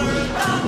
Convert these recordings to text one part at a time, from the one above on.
Africa.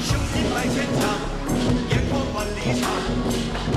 雄心百千丈，眼光万里长。